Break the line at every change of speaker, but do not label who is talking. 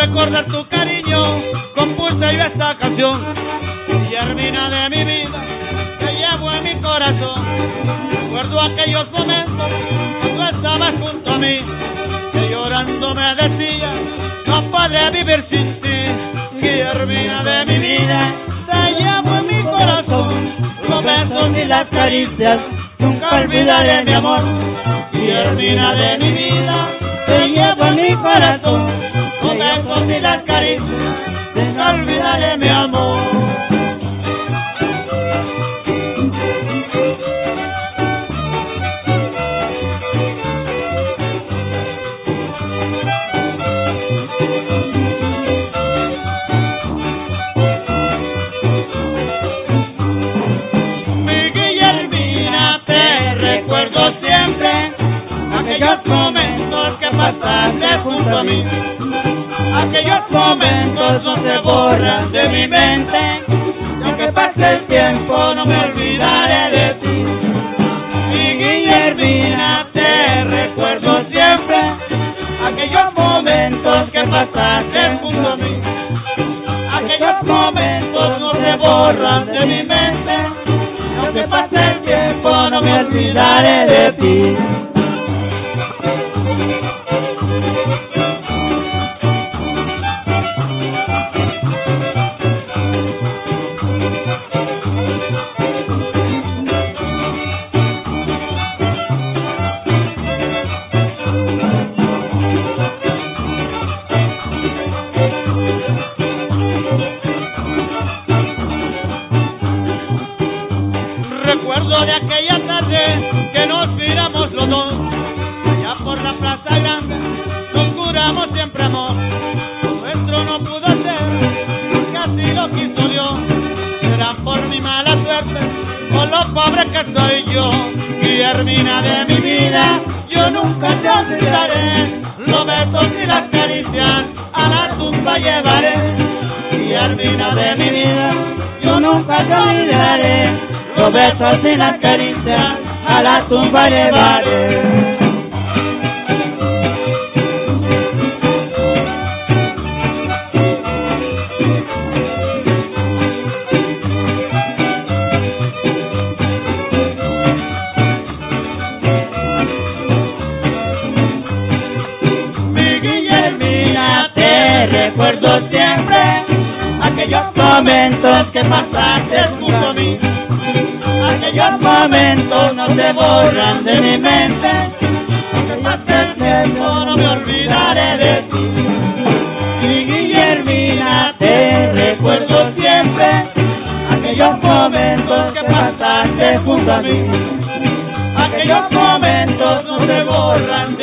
Recordar tu cariño, compuse yo esta canción. Recuerdo aquellos momentos cuando estabas junto a mí, que llorando me decía, no podré vivir sin ti. Guillermina de mi vida, te llevo en mi corazón. Los besos y las caricias, nunca olvidaré mi amor. Guillermina de mi vida, te llevo en mi corazón. Los besos y las caricias, nunca olvidaré de mi mente. Aunque pase el tiempo, no me olvidaré de momentos que a mí. Aquellos momentos no se borran de mi mente. Aunque pase el tiempo, no me olvidaré de ti. Recuerdo de aquella tarde que nos miramos los dos allá por la plaza grande, nos juramos siempre amor. Nuestro no pudo ser, casi lo quiso Dios. Será por mi mala suerte, por lo pobre que soy yo. Guillermina Guillermina de mi vida, yo nunca te olvidaré. Los besos y las caricias a la tumba llevaré. Momentos que pasaste junto a mí. Aquellos momentos no se borran de mi mente. Pase el tiempo, no me olvidaré de ti. Mi Guillermina, te recuerdo siempre aquellos momentos que pasaste junto a mí. Aquellos momentos no se borran